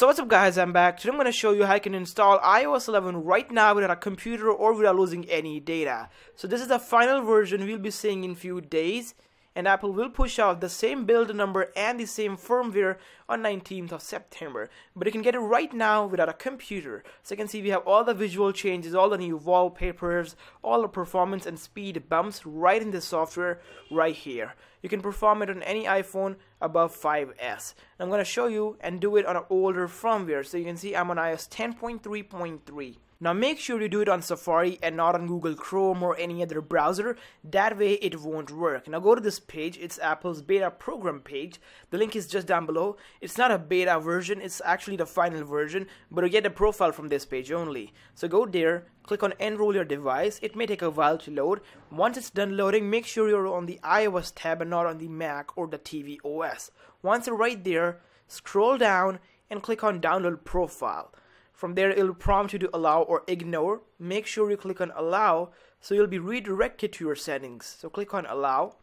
So what's up guys, I'm back. Today I'm going to show you how you can install iOS 11 right now without a computer or without losing any data. So this is the final version we'll be seeing in few days and Apple will push out the same build number and the same firmware on 19th of September. But you can get it right now without a computer. So you can see we have all the visual changes, all the new wallpapers, all the performance and speed bumps right in the software right here. You can perform it on any iPhone above 5S. I'm going to show you and do it on an older firmware. So you can see I'm on iOS 10.3.3. Now make sure you do it on Safari and not on Google Chrome or any other browser. That way it won't work. Now go to this page. It's Apple's beta program page. The link is just down below. It's not a beta version. It's actually the final version. But you get a profile from this page only. So go there. Click on enroll your device. It may take a while to load. Once it's done loading, make sure you're on the iOS tab and not on the Mac or the TV OS. Once you're right there, scroll down and click on download profile. From there, it'll prompt you to allow or ignore. Make sure you click on allow so you'll be redirected to your settings. So click on allow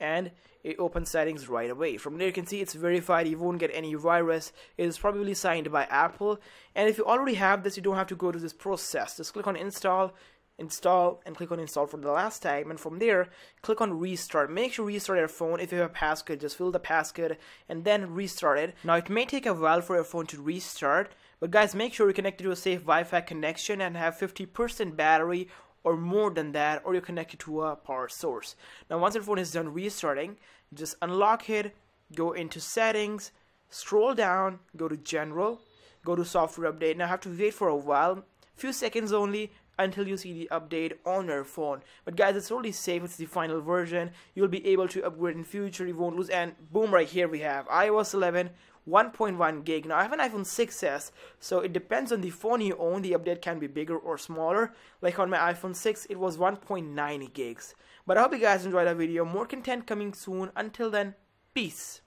and it opens settings right away. From there you can see it's verified, you won't get any virus. It is probably signed by Apple. And if you already have this, you don't have to go to this process. Just click on install, install and click on install for the last time and from there click on restart. Make sure you restart your phone if you have a passcode. Just fill the passcode and then restart it. Now it may take a while for your phone to restart but guys make sure you connect connected to a safe Wi-Fi connection and have 50% battery or more than that or you're connected to a power source. Now once your phone is done restarting just unlock it go into settings scroll down go to general go to software update. Now I have to wait for a while few seconds only until you see the update on your phone. But guys it's totally safe. It's the final version. You'll be able to upgrade in future. You won't lose. And boom right here we have iOS 11 1.1 gig. Now I have an iPhone 6s so it depends on the phone you own. The update can be bigger or smaller. Like on my iPhone 6 it was 1.9 gigs. But I hope you guys enjoyed the video. More content coming soon. Until then peace